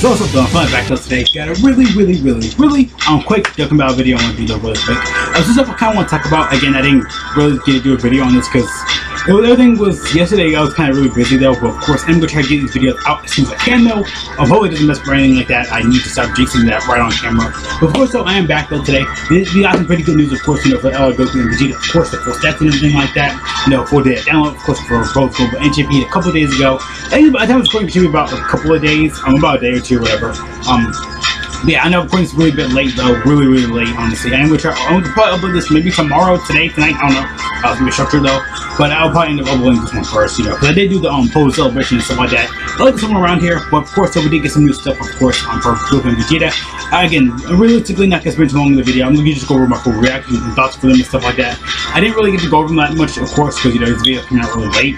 So what's up though, I'm back to today. Got a really, really, really, really um quick Dokkan Battle video I want to do though really quick. Uh, this is stuff I kinda want to talk about. Again, I didn't really get to do a video on this because everything was yesterday I was kinda really busy though, but of course I'm gonna try to get these videos out as soon as I can though. Um hopefully it doesn't mess for anything like that. I need to stop jinxing that right on camera. But of course though I am back though today. We got some pretty good news of course, you know, for LR Goku and Vegeta, of course the full stats and everything like that. You know, for the download, of course for both Global and JP a couple days ago. I think by the time it's going to be about a couple of days, um about a day or two, whatever. Um, yeah, I know, it's really bit late, though. Really, really late, honestly. I'm gonna try, I'm gonna probably upload this maybe tomorrow, today, tonight, I don't know. I'll be structured, though. But I'll probably end up uploading this one first, you know, because I did do the um, pole celebration and stuff like that. I like somewhere around here, but of course, so we did get some new stuff, of course, um, for Goku and Vegeta. Again, realistically, not gonna spend too long in the video. I'm gonna just go over my full reactions and thoughts for them and stuff like that. I didn't really get to go over them that much, of course, because, you know, this video came out really late.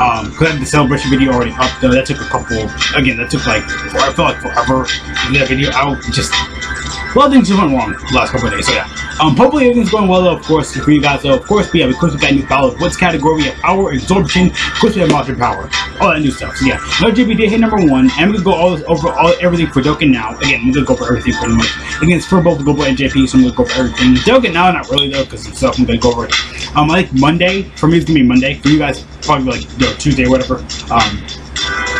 Um, because the celebration video already up, though. That took a couple, again, that took like, I felt like forever to get that video out. Just a lot of things just went wrong the last couple of days, so yeah. Um, hopefully everything's going well, though, of course, for you guys, though. Of course, yeah, because we got new Battle What's category? We have Power, Absorption, of course, we have Monster Power. All that new stuff, so yeah. No did hit number one, and we're gonna go all over all, everything for Dokkan now. Again, we're gonna go for everything pretty much. Again, it's for both Global and JP, so I'm gonna go for everything. Dokkan now, not really, though, because itself, I'm gonna go over. Um, I like Monday. For me, it's gonna be Monday. For you guys, probably like, you know, Tuesday, whatever. Um,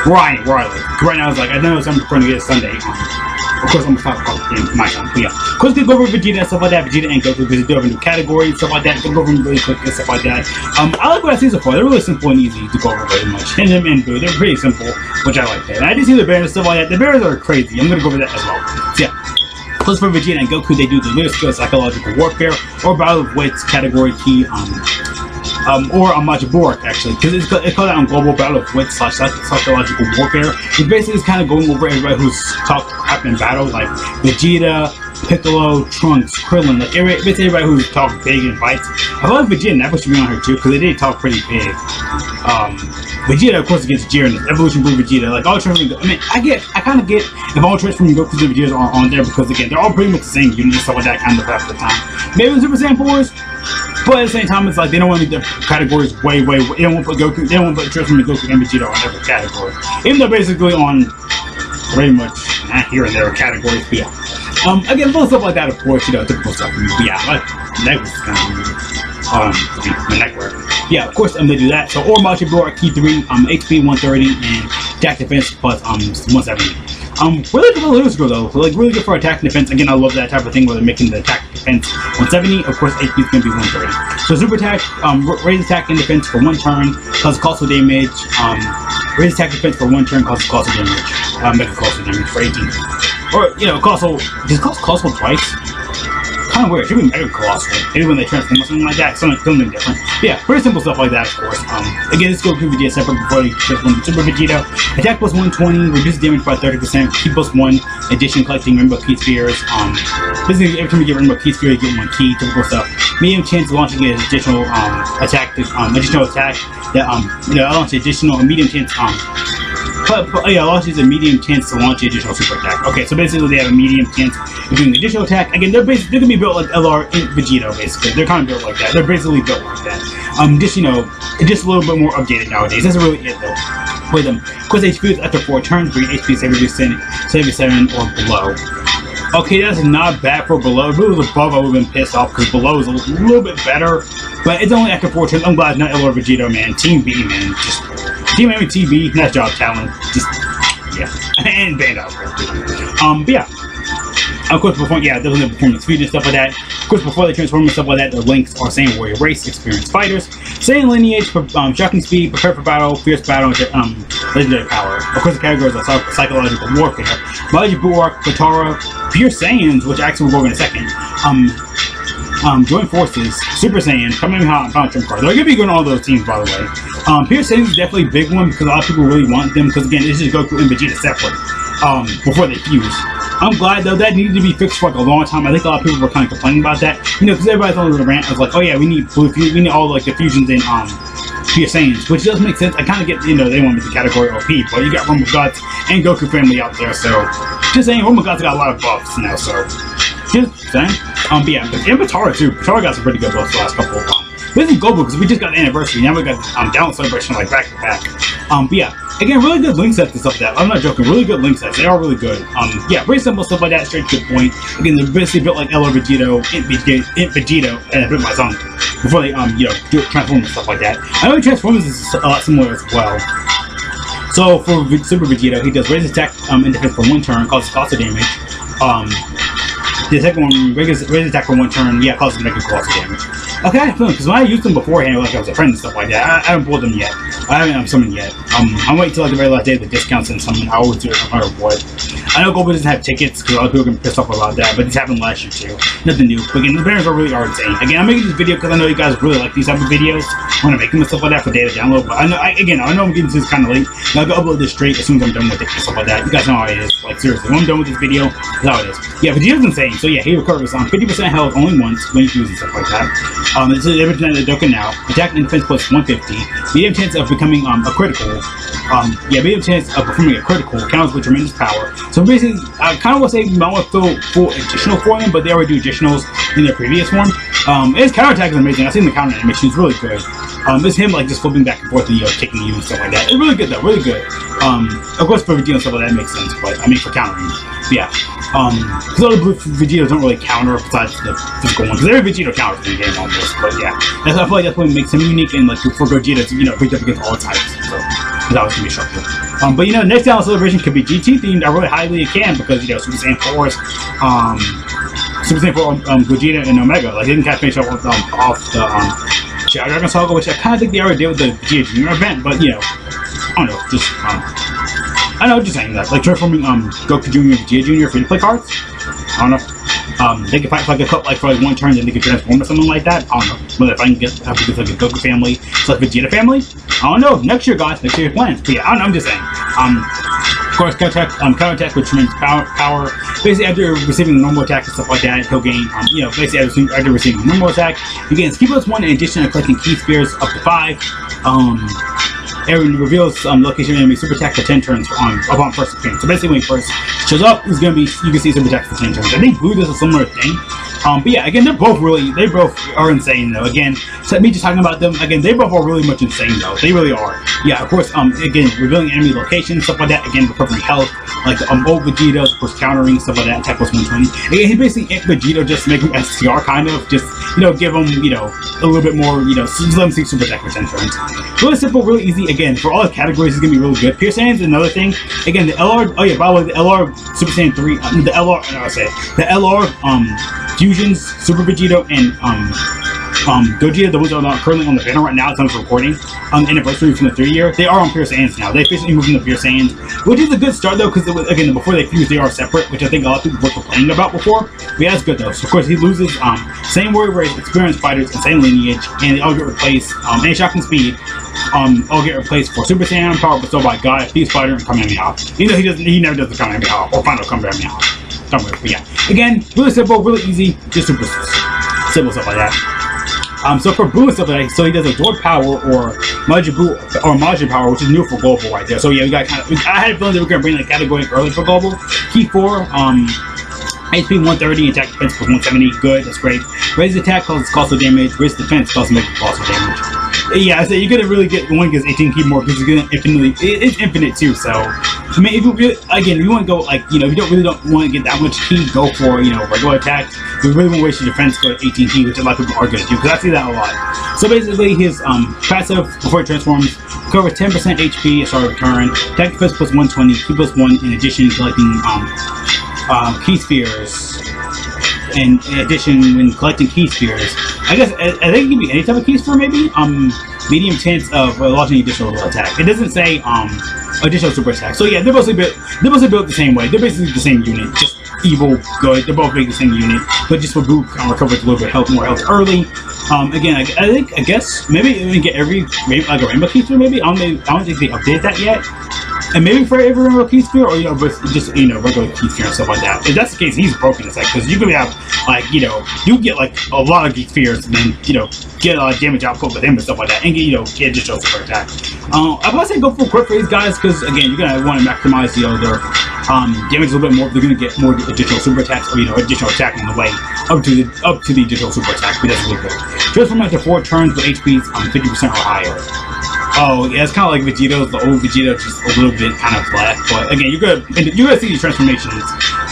right, where I live. Right now, it's like, I know it's I'm going to get Sunday. Um, of course, I'm gonna talk in my but yeah. We go over Vegeta and stuff like that. Vegeta and Goku because they do have a new category and stuff like that. Go over them really quick and stuff like that. Um, I like what I see so far. They're really simple and easy to go over very much. And them and Boo, they're pretty simple, which I like that. And I did see the bears and stuff like that. The bears are crazy. I'm gonna go over that as well. So yeah. Plus for Vegeta and Goku, they do the Lunar Skill Psychological Warfare or Battle of Wits category key um, um, or on Majaboric actually, because it's, it's called on Global Battle of Wits slash Psychological Warfare, which basically is kind of going over everybody who's talked crap in battle, like Vegeta, Piccolo, Trunks, Krillin, like every, basically everybody who's talked big in fights. I love Vegeta, that should be on her too, because they did talk pretty big. Um, Vegeta, of course, against Jiren, Evolution Blue Vegeta, like all transforming. I mean, I get, I kind of get if all transforming Goku and Vegeta are on there because again, they're all pretty much the same unit and stuff like that kind of half the time. Maybe Super Saiyan 4s, but at the same time, it's like they don't want to make the categories way, way, way. They don't want to put Goku. They don't want to put Transforming Goku and Vegeta on every category, even though basically on pretty much not here and there categories. But yeah. Um, again, little stuff like that, of course, you know, typical stuff. But yeah, like neck was kind of weird. Um, my neck work. Yeah, of course, I'm gonna do that. So, or Machi at ki three, um, HP 130 and attack defense plus um 170. Um, really good for Skill though. Like really good for attack and defense. Again, I love that type of thing where they're making the attack defense 170. Of course, HP is gonna be 130. So super attack, um, raise attack and defense for one turn, causes colossal damage. Um, raise attack defense for one turn, causes colossal damage. Um, make a colossal damage for 18. Or you know, colossal. Does cause colossal twice? Kind of weird. Should be Mega Colossal. Maybe when they transform or something like that, something, something different. But yeah, pretty simple stuff like that, of course. Um, again, this Goku Vegeta separate before they transform Super Vegeta. Attack plus 120, reduce damage by 30%, ki plus 1, addition collecting Rainbow Ki Spheres. Um, basically, every time you get Rainbow Ki Sphere, you get one ki, typical stuff. Medium chance of launching an additional um, attack, um, additional attack that, um, you know, launch additional, medium chance, um, but, but, oh yeah, launches a medium chance to launch the additional super attack. Okay, so basically they have a medium chance of doing additional attack. Again, they're basically they're gonna be built like LR in Vegito, basically. They're kind of built like that. They're basically built like that. Um, just you know, just a little bit more updated nowadays. That's really it though. With them, because HP is after four turns, bring HP 77, 77 or below. Okay, that's not bad for below. If it was above, I would have been pissed off because below is a little bit better. But it's only after four turns. I'm glad it's not LR Vegito, man. Team B, man. Just Team MTV, nice job, Talon. Just, yeah. and Bandai, Um, but yeah. Of course, before, yeah, there's no performance speed and stuff like that. Of course, before they transform and stuff like that, the links are Saiyan Warrior Race, Experienced Fighters, Saiyan Lineage, um, Shocking Speed, Prepare for Battle, Fierce Battle, um, Legendary Power. Of course, the categories are psych Psychological Warfare, Mighty Bulwark, Potara, Pure Saiyans, which actually we'll go over in a second, um, um, Joint Forces, Super Saiyan, Kamehameha, and Final Trump Card. They're to be good all those teams, by the way. Um, Saiyan is definitely a big one because a lot of people really want them because, again, it's just Goku and Vegeta separate um, before they fuse. I'm glad, though, that needed to be fixed for like a long time. I think a lot of people were kind of complaining about that. You know, because everybody's on the rant of like, oh yeah, we need blue we need all like the fusions in um, Pure Saiyans, which does make sense. I kind of get, you know, they want to be the category OP, but you got Rumble Guts and Goku family out there, so just saying, Rumble Guts got a lot of buffs now, so just saying. Um, but yeah, but and Potara too. Potara got some pretty good buffs the last couple of um, this is global because we just got anniversary. Now we got um down celebration like back to back. Um, but yeah, again, really good link sets and stuff like that. I'm not joking, really good link sets. They are really good. Um, yeah, very simple stuff like that, straight to the point. Again, they're basically built like LR Vegito, Int Vegito, and I bit my tongue before they, um, you know, do transform and stuff like that. I know Transformers is a lot similar as well. So for Super Vegito, he does raise attack um, and defense for one turn, causes cost of damage. Um, the second one, raise, raise attack for one turn, yeah, causes negative cost of damage. Okay, I have feeling because when I used them beforehand, like I was a friend and stuff like that, I, I haven't pulled them yet. I haven't um, summoned yet. Um, I'm waiting till like the very last day of the discounts and summon. I always do it no matter what. I know Gold doesn't have tickets because a lot of people get pissed off about that, but this happened last year too. Nothing new. But again, the banners are really are insane. Again, I'm making this video because I know you guys really like these type of videos. I want to make them and stuff like that for data download. But I know, I, again, I know I'm getting this kind of late. And I'll go upload this straight as soon as I'm done with it and stuff like that. You guys know how it is. Like seriously, when I'm done with this video, that's how it is. Yeah, Vegito's insane. So yeah, he recovers on 50% health only once when he uses stuff like that. Um, it's every time the Dokkan now. Attack and defense plus 150. Medium chance of becoming um, a critical. Um, yeah, medium chance of performing a critical counts with tremendous power. So basically, I kind of to say I want to fill full additional for them, but they already do additionals in their previous one. Um, his counterattack is amazing. I've seen the counter animation; it's really good. Um, it's him like just flipping back and forth and you know, kicking you and stuff like that. It's really good though, really good. Um, of course for Vegeta and stuff like that makes sense, but I mean for countering, yeah. Um, because other blue Vegetos don't really counter besides the physical one. Because every Vegeta counters in the game almost, but yeah. That's, I feel like that's what makes him unique and like for Gogeta to you know up against all types. That was gonna be structure. Um, but you know, next down celebration could be GT themed. I really highly it can because you know Super Saiyan 4's um Super Saiyan 4 um, Gogeta and Omega like they didn't catch finish off um, off the um Shadow Dragon Saga, which I kind of think they already did with the Vegeta Junior event, but you know, I don't know, just um, I know, just saying that like transforming um Goku Junior and Vegeta Junior free to play cards. I don't know. Um, they could fight like a couple, like for like one turn, then they could transform or something like that. I don't know. Whether if I can get have to get like a Goku family, it's like Vegeta family. I don't know. Next year, guys. Next year plans. But yeah, I don't know. I'm just saying. Um, of course, counterattack, um, counterattack with tremendous power, power. Basically, after receiving normal attack and stuff like that, he'll gain, um, you know, basically after, after receiving normal attack, he gains ki plus one in addition to collecting ki spheres up to five. Um, Aaron reveals um, location enemy super attack for 10 turns on upon first appearance. So basically when he first shows up, he's gonna be you can see super attack for 10 turns. I think Blue does a similar thing. Um, but yeah, again, they're both really, they both are insane though. Again, so me just talking about them, again, they both are really much insane though. They really are. Yeah, of course, um, again, revealing enemy location, stuff like that. Again, recovering health, like um, old Vegeta, of course, countering, stuff like that, attack plus 120. Again, he basically Vegeta just to make him STR kind of, just, you know, give them, you know, a little bit more, you know, let them see super for 10 turns. Really simple, really easy. Again, for all the categories, it's gonna be really good. Pierce Saiyan's another thing. Again, the LR, oh yeah, by the way, the LR Super Saiyan 3, um, the LR, no, I say, the LR, um, Fusions, Super Vegito, and um, um, Gogeta, the ones that are currently on the banner right now, at time of recording, um, anniversary from the three year, they are on Pure Saiyans now. They officially moved into Pure Saiyans, which is a good start though, because again, before they fuse, they are separate, which I think a lot of people were complaining about before. But yeah, that's good though. So of course, he loses um, Saiyan warrior race, experienced fighters, and Saiyan lineage, and they all get replaced, um, and shocking speed. Um, all get replaced for Super Saiyan power bestowed by God, Peace Fighter, and Kamehameha. You know he doesn't, he never does the Kamehameha or Final Kamehameha. Somewhere, but yeah. Again, really simple, really easy, just super simple stuff like that. Um, so for Boo and stuff like that, so he does Adored Power or Majin Buu or Majin Power, which is new for Global right there. So yeah, we got kind of. I had a feeling they were gonna bring the category early for Global. Ki four, um, HP 130, attack defense plus 170, good, that's great. Raise attack causes of damage, raise defense causes of damage. Yeah, so you're gonna really get the one gets 18 ki more because you're gonna infinitely it, it's infinite too. So I mean, if you really, again, if you want to go like you know, if you don't really don't want to get that much ki, go for you know regular attack. You really want to waste your defense, go to 18 ki, which a lot of people are gonna do because I see that a lot. So basically, his um passive before he transforms covers 10% HP at start of turn, attack defense plus 120, ki plus one in addition collecting um um, ki spheres. In addition, when collecting ki spheres, I guess I, I think it can be any type of ki sphere, maybe. Um, medium chance of uh, launching additional attack. It doesn't say um additional super attack. So yeah, they're mostly built. They're mostly built the same way. They're basically the same unit, just evil, good. They're both made the same unit, but just for Boo kind of a little bit of health, more health early. Um, again, I, I think I guess maybe we get every maybe like a rainbow ki sphere. Maybe I don't, I don't think they updated that yet. And maybe for every rainbow ki sphere, or you know, just you know, regular ki sphere and stuff like that. If that's the case, he's broken. It's like because you could have like you know, you get like a lot of ki spheres, and then you know, get a lot of damage output with him and stuff like that, and get you know, get additional super attack. Um, I would say go for quick phase guys, because again, you're gonna want to maximize the other um, damage a little bit more. They're gonna get more additional super attacks, or you know, additional attack on the way up to the up to the additional super attack. But that's really good. Just from like the four turns with HPs um, 50% or higher. Oh, yeah, it's kind of like Vegeto's, the old Vegeta, just a little bit kind of black. But again, you're gonna you're gonna see these transformations.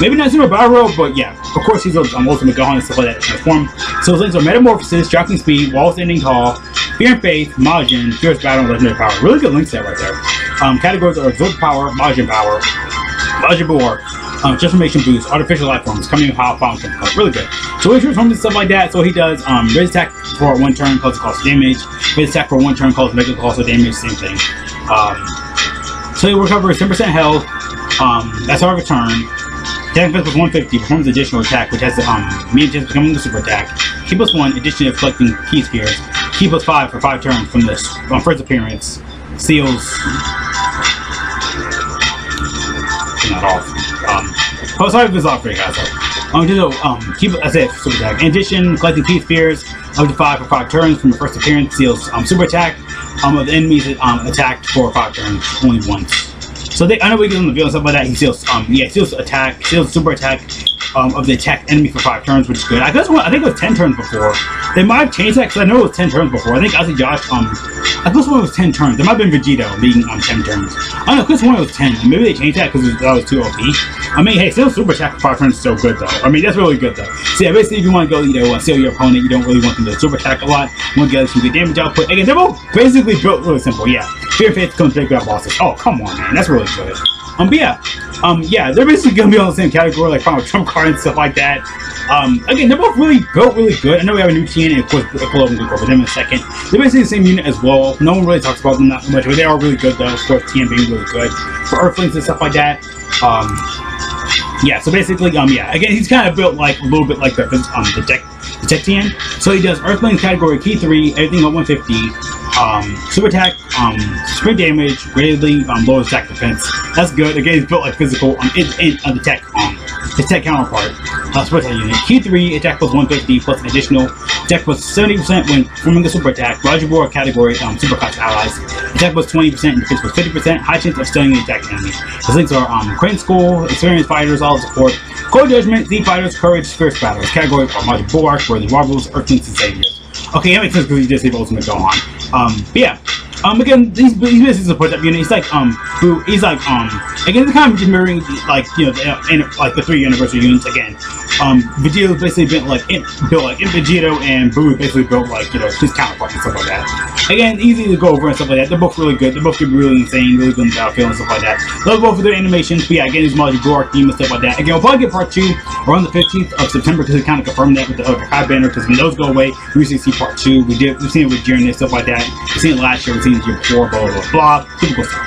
Maybe not Super Barrow, but yeah, of course he's um, Ultimate Gohan and stuff like that transform. So his links are Metamorphosis, Shocking Speed, Wall Standing Tall, Fear and Faith, Majin, Fierce Battle, and Legendary Power. Really good link set right there. Um, categories are Absorb Power, Majin Power, Majin Buu, um, transformation boost, artificial life forms, coming in hot fountain. Really good. So he transforms and stuff like that. So he does um, raise attack for one turn, causes cost damage. Raise attack for one turn, causes mega cost of damage. Same thing. Um, so he recovers 10% health. Um, that's our return. Attack plus 150 performs additional attack, which has um, medium chance becoming a super attack. Ki plus 1, addition of collecting ki spheres. Ki plus 5 for 5 turns from this um, first appearance. Seals. Not off. Um, oh, sorry if it's off for you guys. Um, just, um, keep, I said super attack. In addition, collecting ki spheres up to 5 for 5 turns from the first appearance. Seals um, super attack um, of the enemies that um, attacked for 5 turns only once. So they, I know we get on the field and stuff like that. He steals, um, yeah, steals attack, steals super attack um, of the attack enemy for five turns, which is good. I guess I think it was ten turns before. They might have changed that because I know it was ten turns before. I think I see Josh, um, I guess one was ten turns. There might have been Vegito being um ten turns. I don't know. Chris one was ten. Maybe they changed that because that was too OP. I mean, hey, still super attack for five turns is still good though. I mean, that's really good though. So yeah, basically, if you want to go, you know, uh, steal your opponent, you don't really want them to super attack a lot. You want to get some good damage output. Again, they're both basically built really simple. Yeah, Fear Faith comes big grab bosses. Oh, come on, man, that's really good. Um, but yeah, um, yeah, they're basically gonna be on the same category, like Final Trump card and stuff like that. Um, again, they're both really built really good. I know we have a new Tien, and of course, Piccolo will go over them in a second. They're basically the same unit as well. No one really talks about them that much, but they are really good, though. Of course, Tien being really good for Earthlings and stuff like that. Um, yeah, so basically, um, yeah, again, he's kind of built like a little bit like the um the tech the tech Tien. So he does Earthling category ki three, everything at 150 um, super attack, um, sprint damage, greatly um, low attack defense. That's good. Again, it's built like physical um, in, in uh, the tech um, his tech counterpart. Uh, attack unit. Ki 3, attack plus 150 plus additional attack plus 70% when forming a super attack. Roger Board category, um, super class allies. Attack plus 20% and defense plus 50%. High chance of stunning the attack enemy. His links are um, Crane School, experienced fighters, all support. Core Judgment, Z Fighters, Courage, Fierce Battles. Category are Roger Board, where the Marvels, Earthlings, and Saviors. Okay, that makes sense because he just leave Ultimate Gohan. Um, but yeah. Um, again, he's, he's basically support that unit. He's like, um, who, he's like, um, again, the kind of just mirroring, like, you know, the, in, like the three universal units again. Um, Vegeta basically built like, in, built like, in Vegito and Boo basically built like, you know, his counterpart and stuff like that. Again, easy to go over and stuff like that. They're both really good. They're both really insane, really good in the battlefield and stuff like that. Love both of their animations. But yeah, again, these Majin Buu theme and stuff like that. Again, we'll probably get part two around the 15th of September because we kind of confirmed that with the other high banner because when those go away, we usually see part two. We did, we've seen it with Jiren and stuff like that. We've seen it last year, we've seen it year before, blah, blah, blah, blah. Typical stuff.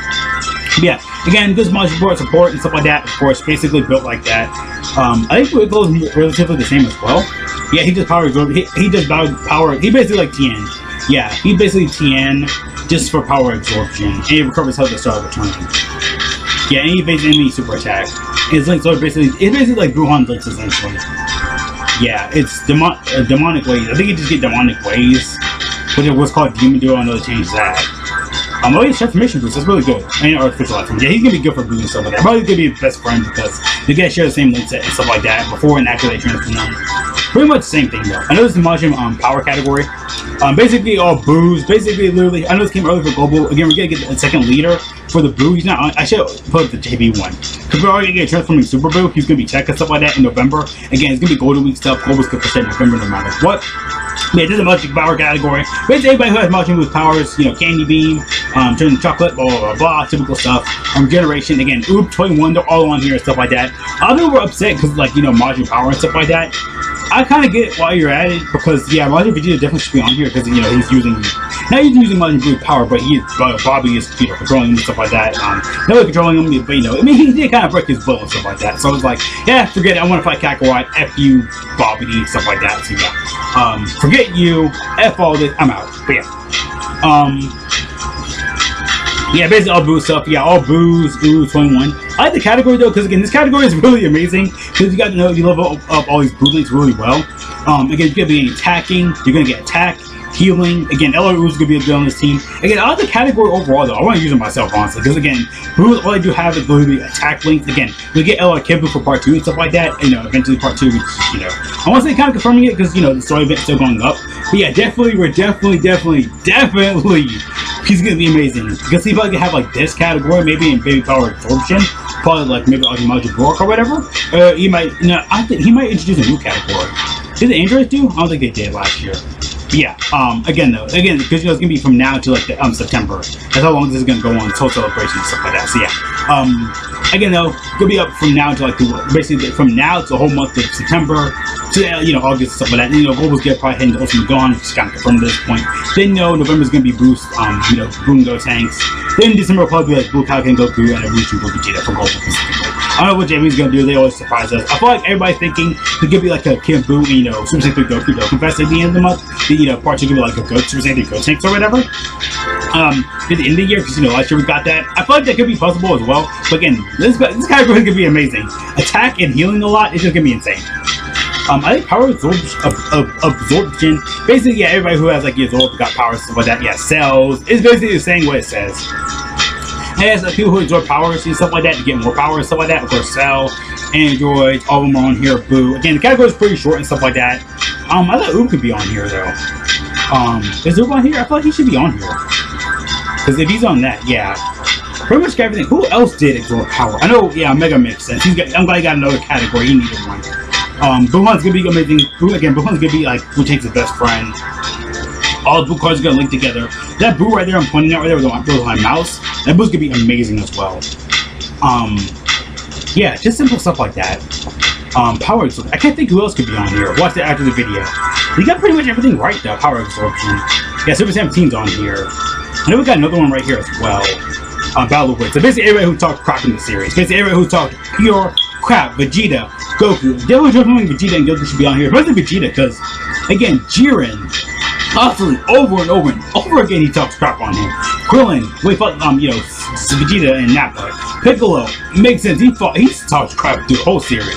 But yeah, again, this Majin Buu support and stuff like that, of course, basically built like that. Um, I think it goes relatively the same as well. Yeah, he just power absorb. He, he does power. He basically like Tien. Yeah, he basically Tien just for power absorption, and he recovers health at the start of the turn. Yeah, and he basically super attack. His links are basically it's basically like Buuhan's links essentially. Yeah, it's demon uh, demonic ways. I think you just get demonic ways, which was called Demon Duo. I know they changed that. Um, oh, yeah, transformation boost. That's really good. And artificial life Yeah, he's gonna be good for and stuff like that. Probably gonna be his best friend because they get share the same link set and stuff like that before and after they transform them. Pretty much the same thing though. I know this is Majin um, power category. Um, basically all Buus. Basically, literally, I know this came early for global. Again, we're gonna get a second leader for the Buu. He's not. I should put the JB one because we're already getting transforming Super boo. He's gonna be tech and stuff like that in November. Again, it's gonna be Golden Week stuff. Global's gonna push in November no matter what. Yeah, this is a Magic Power category. Basically, anybody who has Majin with powers, you know, Candy Beam, um, Turning Chocolate, blah, blah, blah, blah, typical stuff. Um, Generation, again, Oop, 21, they're all on here and stuff like that. Of people were upset because, like, you know, Majin Power and stuff like that. I kind of get why you're at it because yeah, Majin Vegeta definitely should be on here because you know he's using now he's using Majin Blue power, but he uh, Bobby is you know controlling him and stuff like that. Um, really controlling him, but you know, I mean he did kind of break his butt and stuff like that. So I was like, yeah, forget it. I want to fight Kakarot. F you, Babidi, stuff like that. So yeah, um, forget you. F all this. I'm out. But yeah, um. Yeah, basically all booze stuff. Yeah, all booze, Buu 21. I like the category though, because again, this category is really amazing. Because you got to know you level up all these Buu links really well. Um, again, you're gonna be attacking. You're gonna get attack, healing. Again, Elroy Ooze gonna be a good on this team. Again, I like the category overall though. I want to use it myself honestly because again, Boo, all I do have is literally attack links. Again, we get Elroy Kibbu for part two and stuff like that. You know, eventually part two, you know, I want to say kind of confirming it because you know the story event's still going up. But yeah, definitely, we're definitely, definitely, definitely. He's gonna be amazing because he probably have like this category, maybe in baby power absorption, probably like maybe like Magic Bork or whatever. Uh, he might, you know, I think he might introduce a new category. Did the androids do? I don't think they did last year. But yeah. Um. Again though, again because you know it's gonna be from now to like the, um September. That's how long this is gonna go on. Total celebration and stuff like that. So yeah. Um. Again though, gonna be up from now to like the, basically from now to the whole month of September to uh, you know August and stuff like that. You know, Global's get probably heading to Ultimate Gohan, just kind of confirmed at this point. Then you know November's gonna be Boost. Um. You know, Bungo tanks. Then December will probably be like Blue Falcon Goku and Evolution Goku Vegeta for Global. I don't know what Jamie's gonna do. They always surprise us. I feel like everybody's thinking it could be like a Kim Boo, you know, Super Saiyan 3 Goku Goku Fest at the end of the month. The, you know, part two could be like a Go Super Saiyan 3 Gotenks or whatever. Um, at the end of the year, because you know last year we got that. I feel like that could be possible as well. But again, this this category is gonna be amazing. Attack and healing a lot is just gonna be insane. Um, I think power absorption, ab ab absorption. Basically, yeah, everybody who has like absorb got powers, stuff like that. Yeah, cells. It's basically saying what it says. As like, people who absorb powers and stuff like that to get more power and stuff like that. Of course, Cell, Androids, all of them are on here. Boo. Again, the category is pretty short and stuff like that. Um, I thought Oob could be on here though. Um, is Oob on here? I like he should be on here. Because if he's on that, yeah. Pretty much everything. Who else did absorb power? I know, yeah, Mega Mix. And he's got, I'm glad he got another category. He needed one. Um, Buuhan's gonna be amazing. Again. Buuhan's gonna be like who takes his best friend. All the Boo cards are gonna link together. That Boo right there, I'm pointing out right there with my, mouse. That Boo's gonna be amazing as well. Um, yeah, just simple stuff like that. Um, power absorption. I can't think who else could be on here. Watch it after the video. We got pretty much everything right though. Power absorption. Yeah, Super Saiyan Team's on here. I know we got another one right here as well. Um, Battle Wit. So basically everybody who talked crap in the series. Basically everybody who talked pure crap. Vegeta, Goku. Devil Jumping Vegeta and Goku should be on here. Especially Vegeta, because again, Jiren constantly over and over and over again he talks crap on him. Krillin, wait, fuck, um, you know, Vegeta and Nappa. Piccolo, makes sense. He fought, he talks crap through the whole series.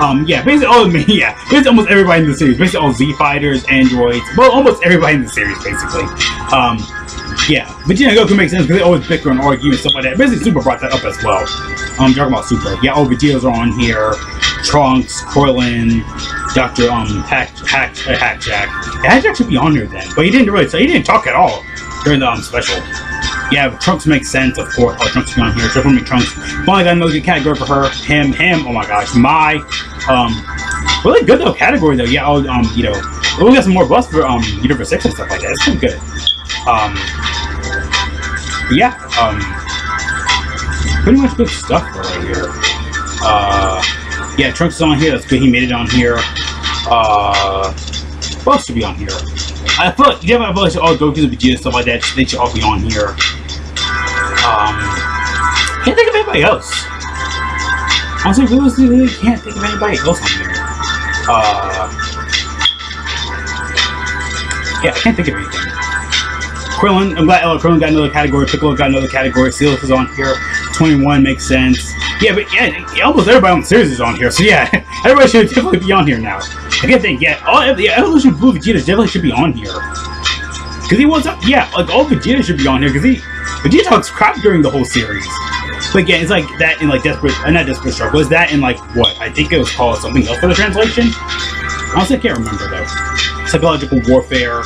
Um, yeah, basically all of yeah, basically almost everybody in the series, basically all Z fighters, androids, well, almost everybody in the series, basically. Um, yeah, Vegeta and Goku make sense because they always bicker and argue and stuff like that. Basically, Super brought that up as well. Um, talking about Super, yeah, all Vegetas are on here. Trunks, Krillin, Doctor Um Hack Hack uh, Hack Jack. Hack Jack should be on here then, but he didn't really say he didn't talk at all during the um special. Yeah, Trunks makes sense, of course. Oh, Trunks be on here. Me Trunks. Finally got another good category for her. Him, him. Oh my gosh, my. Um, really good though category though. Yeah, oh, um, you know, we got some more buffs for um Universe Six and stuff like that. It's pretty good. Um, yeah. Um, pretty much good stuff right here. Uh, yeah, Trunks is on here. That's good. He made it on here. Uh, what else should be on here? I feel like, yeah, I feel all Goku's and Vegeta stuff like that. They should all be on here. Um, can't think of anybody else. Honestly, really, really can't think of anybody else on here. Uh, yeah, I can't think of anything. Krillin, I'm glad Ella Krillin got another category. Piccolo got another category. Sealus is on here. 21 makes sense. Yeah, but yeah, almost everybody on the series is on here. So yeah, everybody should definitely be on here now. I can't think, yeah, all yeah, Evolution Blue Vegeta definitely should be on here. Cause he was up, yeah, like all Vegeta should be on here. Cause he Vegeta talks crap during the whole series. But again, it's like that in like Desperate, uh, not Desperate Struggle. Was that in like what? I think it was called something else for the translation. Honestly, I can't remember though. Psychological warfare.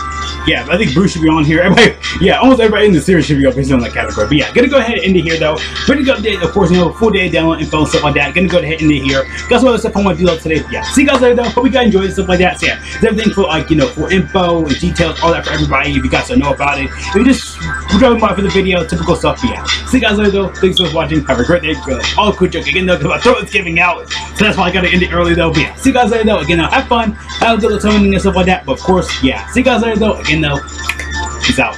Yeah, I think Bruce should be on here. Everybody, yeah, almost everybody in the series should be up in that category. But yeah, gonna go ahead and end here though. Pretty good update, of course, you know, full day download info and stuff like that. Gonna go ahead and here. Got some other stuff I want to do up today. Yeah, see you guys later though. Hope you guys enjoyed stuff like that. So yeah, everything for like you know for info and details, all that for everybody. If you guys don't know about it, if you just we're by for the video, typical stuff. Yeah, see you guys later though. Thanks for watching. Have a great day. Good. All cool joke again though, because my throat is giving out, so that's why I gotta end it early though. But yeah, see you guys later though. Again, though, have fun, have a good time and stuff like that. But of course, yeah, see you guys later though. Again though. Peace out.